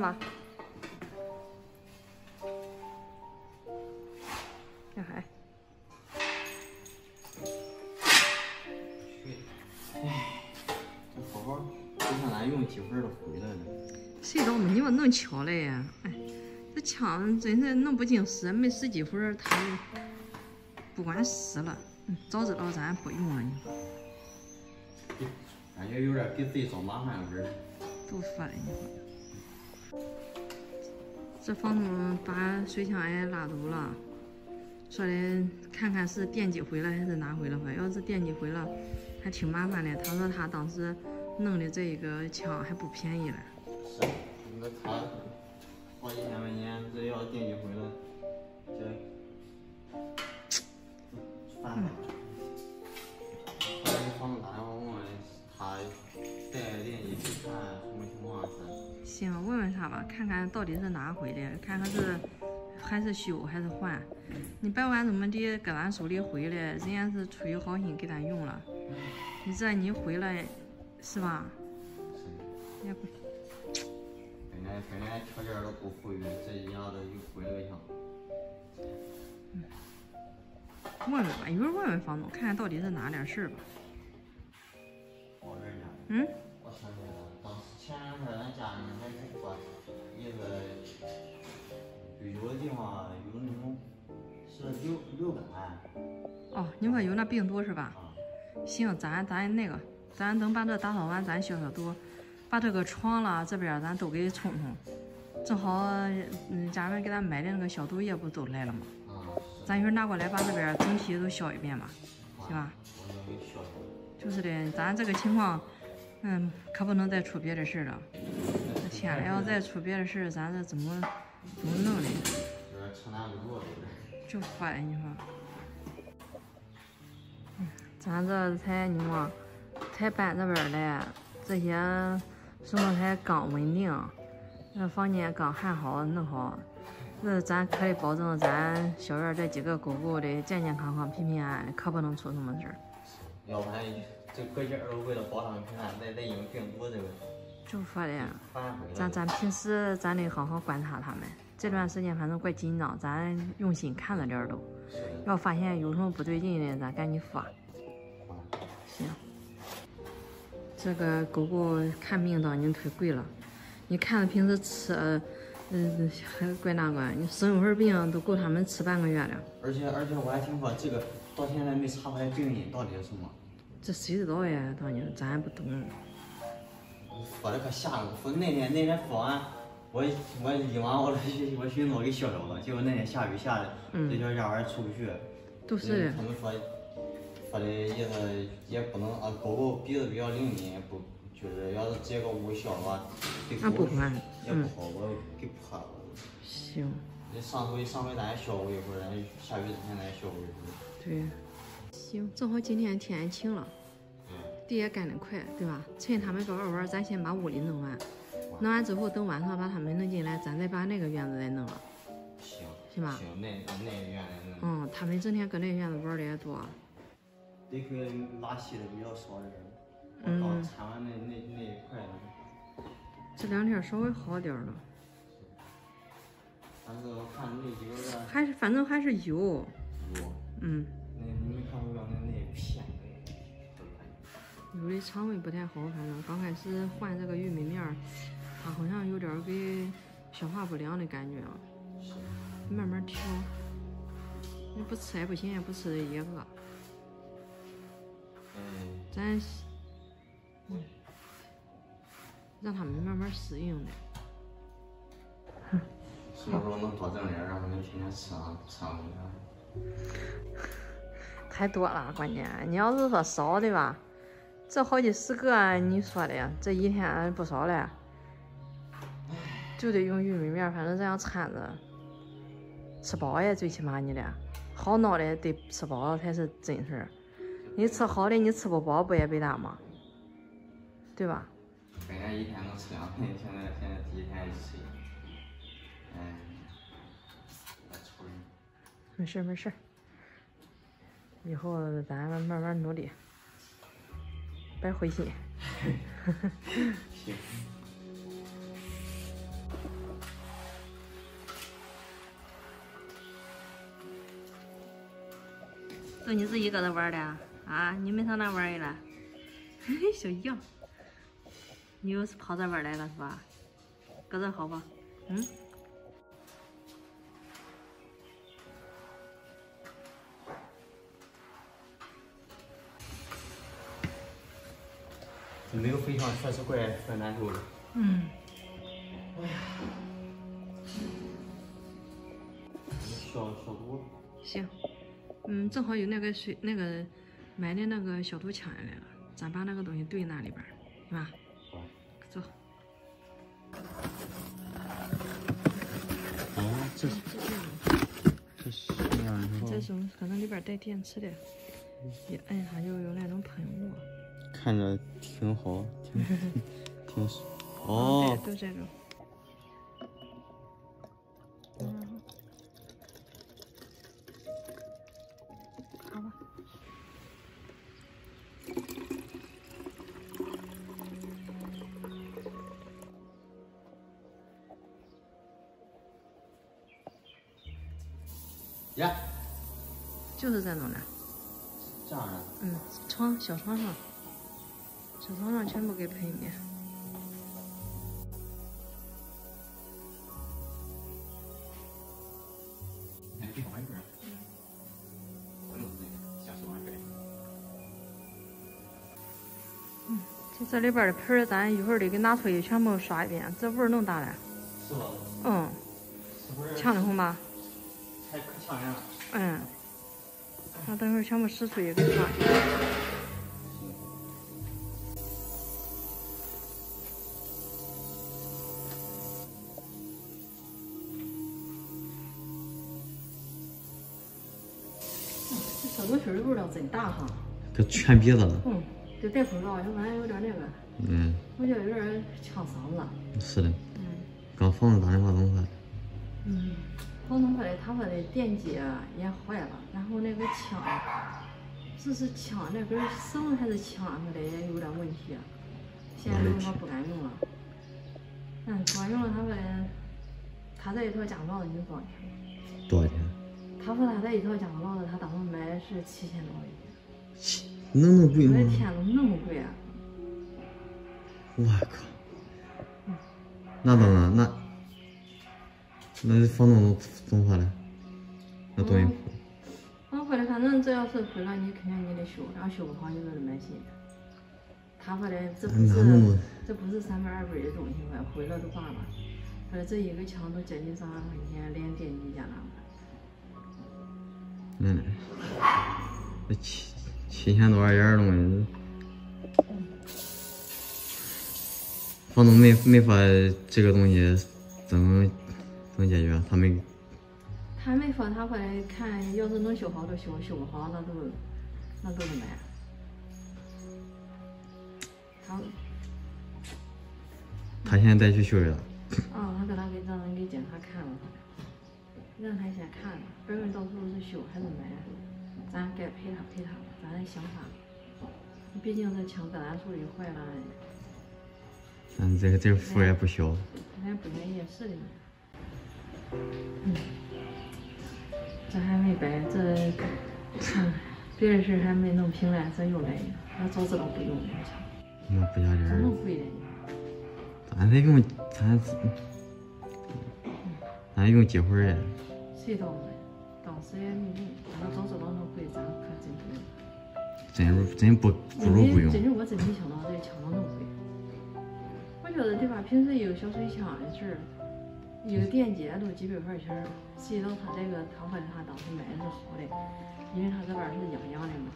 小孩，这好好，就像咱用几会儿都回来了。谁知道嘛？你们弄巧了呀？哎，这枪真是弄不进使，没使几回儿，它就不管使了。嗯，早知道咱不用了，你说感觉有点给自己找麻烦味儿。都烦了，你说。这房东把水枪也拉走了，说的看看是电击毁了还是哪毁了吧。要是电击毁了，还挺麻烦的。他说他当时弄的这一个枪还不便宜嘞。是，那他好几千块钱，这要电击毁了，这烦行，问问他吧，看看到底是哪回的，看看是还是修还是换。你别管怎么的，搁咱手里毁了，人家是出于好心给咱用了。你这你毁了，是吧？是。也不本来本来条件都不富裕，这一下子又毁了个枪。问问吧，一会儿问问房东，看看到底是哪点事儿吧。我这家。嗯？我想起来了，当时前两天咱家里面还说，一个旅游的地方有那种是流流感哦，你说有那病毒是吧？啊，行，咱咱那个，咱等把这打扫完，咱消消毒，把这个床了这边咱都给冲冲。正好，嗯，家人们给咱买的那个消毒液不都来了吗？啊，咱一会儿拿过来，把这边整体都消一遍吧，行吧？我给消消。就是的，咱这个情况，嗯，可不能再出别的事了。天了，要再出别的事儿，咱这怎么怎么弄的？有点扯淡不过了。就烦你说。咱这才你说，才搬这边来，这些什么才刚稳定，那房间刚焊好弄好，那咱可以保证咱小院这几个狗狗的健健康康、平平安安，可不能出什么事儿。要不然这搁家儿为了保他们平安，再再因为病毒这个就说的。咱咱平时咱得好好观察他们，这段时间反正怪紧张，咱用心看着点儿都。要发现有什么不对劲的，咱赶紧说。啊行。这个狗狗看病当你忒贵了，你看着平时吃，嗯，还怪那个，你生一会儿病都够他们吃半个月了。而且而且我还听说这个到现在没查出来病因到底是什么。这谁知道呀？当年咱也不懂。说的可吓人，说那天那天说完，我我一完我我寻思我给消消了，结果那天下雨下的，这小家伙也出不去。都是他们说说的意思也不能啊，狗狗鼻子比较灵敏，不就是要是直接搁屋消的话，对狗也不好，我给破了。行。那上回上回咱也消过一会儿，咱下雨之前咱也消过一会儿。对。行，正好今天天也晴了，地也干得快，对吧？趁他们搁外玩，咱先把屋里弄完，弄完之后等晚上把他们弄进来，咱再把那个院子再弄了，行，行吧？行，那那个院子弄。嗯，他们整天搁那院子玩的也多。得亏拉稀的比较少点儿，刚铲完那那那一块呢。这两天稍微好点儿了，反正我看那几个人还是反正还是有，有。嗯，的，有的肠胃不太好，反正刚开始换这个玉米面儿，它好像有点儿给消化不良的感觉啊，慢慢调。你不吃也不行，也不吃也饿。嗯，咱，嗯，让他们慢慢适应的。什么时候能多挣点，让他们天天吃上吃上回 太多了，关键你要是说少的吧，这好几十个，你说的呀，这一天不少嘞，就得用玉米面，反正这样掺着，吃饱呀，最起码你得好孬的得吃饱才是真事儿。你吃好的，你吃不饱不也被打吗？对吧？本来一天能吃两顿，现在现在第一天就吃一顿。哎，来瞅人。没事没事，以后咱们慢慢努力，别灰心，行。都你自己搁这玩的啊？啊，你们上哪玩去了？小样，你又是跑这玩来了是吧？搁这好吧？嗯。没有飞翔确实怪怪难受的。嗯。哎呀。消消毒。行。嗯，正好有那个水，那个买的那个消毒枪也来了，咱把那个东西兑那里边，是吧？走。哦，这是这是这样。这是可能里边带电池的，一摁它就有那种喷雾。看着挺好，挺 挺哦。都这种。好吧呀，就是这种的。这样的。嗯，床小床上，小床上全部给喷一遍。嗯，就这里边的盆儿，咱一会儿得给拿出去，全部刷一遍。这味儿弄大了？是吧？嗯。呛的很吧？还可呛人了。嗯。那等会儿全部拾出去给刷。这消毒水的味道真大哈。可全鼻子了。嗯。就戴口罩，要不然有点那个。嗯。我觉得有点呛嗓子。是的。嗯。刚房子打电话怎么说？嗯。房东说的，他说的电机也坏了，然后那个枪，只是枪那根绳还是枪说的也有点问题，现在他不敢用了。嗯，不敢用了，他说的，他这一套家装子你多少钱？多少钱？他说他这一套家装子，他当时买是七千多块钱。七？能那么贵吗？我的天，怎么那么贵啊？我靠！那当然，那。那房东怎么说的？那东西毁。我说的，反正这要是毁了，你肯定你得修，然后修不好你就得买新的。他说的，这不是这不是三百二百的东西吗？毁了就罢了。他说这一个墙都接近三万块钱，连电梯加那个。嗯，这七七千多块钱的东西，房东没没说这个东西怎么？怎么解决？他没，他没说，他会看，要是能修好就修，修不好那都那都是买。他他现在带去修去了。啊，他搁那给让人给检查看了，让他先看了，别问到时候是修还是买，咱该赔他赔他，咱的想法。毕竟这枪搁咱手里坏了。嗯，这个这个福也不小。咱也不愿意，是的。嗯，这还没摆，这看别的事还没弄平来，这又来一个。那早知道不用了，那不要紧。这么贵的？咱得用，咱咱用几回儿谁道呢？当时也没用。那早知道那么贵，咱可真不用。真真不不如不用。真是我真没想到这枪能那么贵。我觉得对吧？平时有小水枪的事儿。一个电机都几百块钱儿，谁知道他这个，他说的他当时买的是好的，因为他这边是养羊的嘛，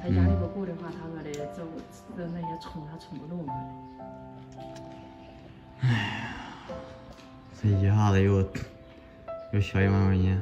他压力不够的话，他说的这这那些冲他冲不动嘛。哎呀，这一下子又又小一万块钱。